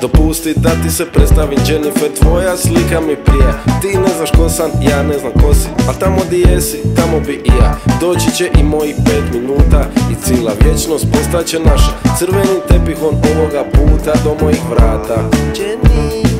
Dopusti da ti se predstavim Jennifer Tvoja slika mi prija Ti ne znaš ko sam, ja ne znam ko si A tamo di jesi, tamo bi i ja. Doći će i moji pet minuta I cijela vječnost postaće naša. Crveni tepih on ovoga puta do mojih vrata. Jenny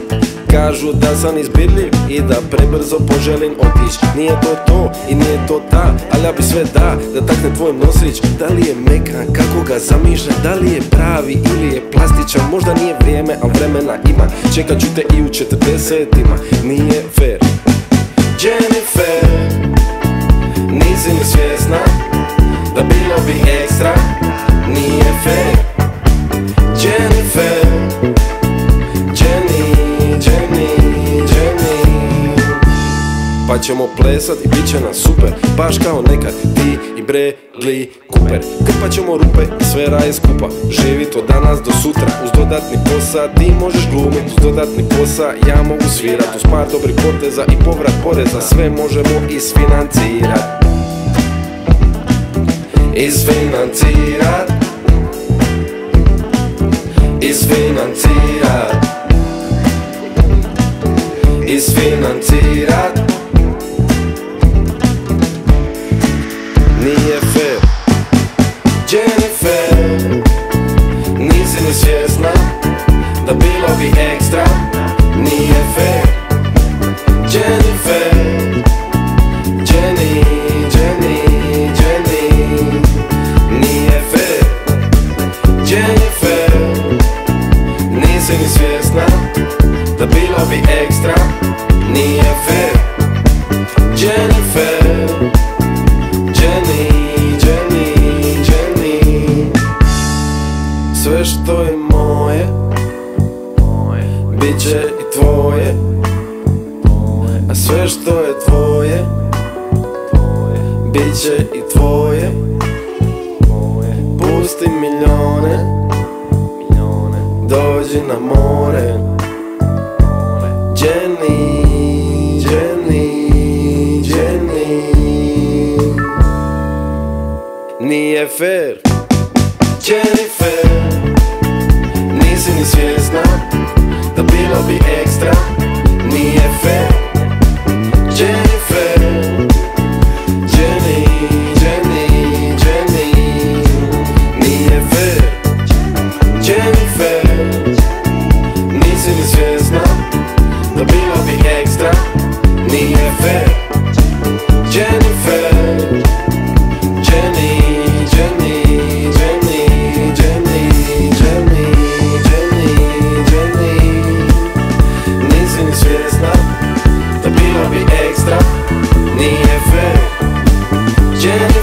Kažu da sam izbirljiv i da prebrzo poželim otić. Nije to to i nije to ta, ali ja bi sve da Da takne tvoj nosić Da li je mekan, kako ga zamišljam Da li je pravi ili je plastičan Možda nije vrijeme, al vremena ima. Čekat ću te i u četrdesetima Nije fair. Jennifer Nisi ni svjesna Da bilo bi ekstra Nije fair Pa ćemo plesat i bit će nam super Baš kao nekad ti i Bradley Cooper. Krpat ćemo rupe i sve raje skupa Živi to danas do sutra. Uz dodatni posa ti možeš glumit Uz dodatni posa ja mogu svirat. Uz par dobrih poteza i povrat poreza Sve možemo isfinancirat. Isfinancirat. Isfinancirat. Isfinancirat Jennifer. Nisi ni svjesna Da bilo bi ekstra? Nije fair. Jennifer. Jenny, Jenny, Jenny. Nije fair. Jennifer. Nisi ni svjesna Da bilo bi ekstra? Nije fair što je moje. Bit će i tvoje. A sve što je tvoje Bit će i tvoje. Pusti milijone. Dođi na more. Jenny, Jenny, Jenny Nije fair. Jennifer Nisi ni svjesna Da bilo bi ekstra